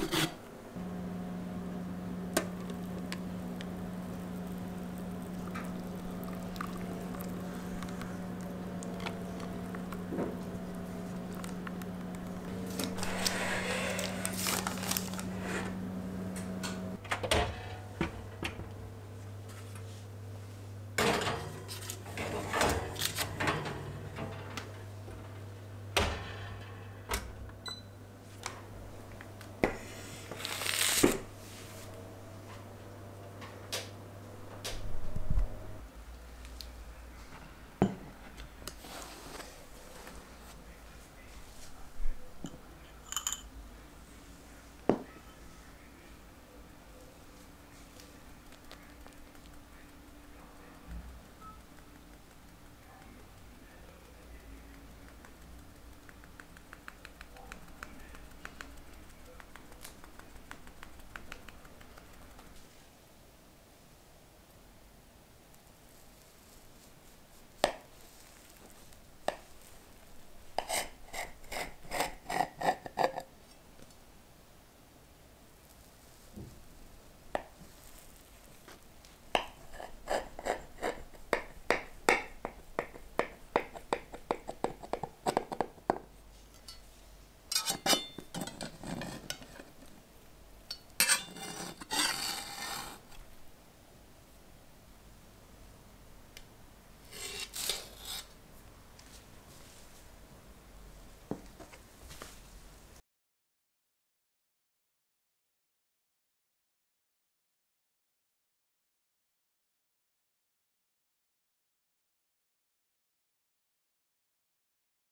you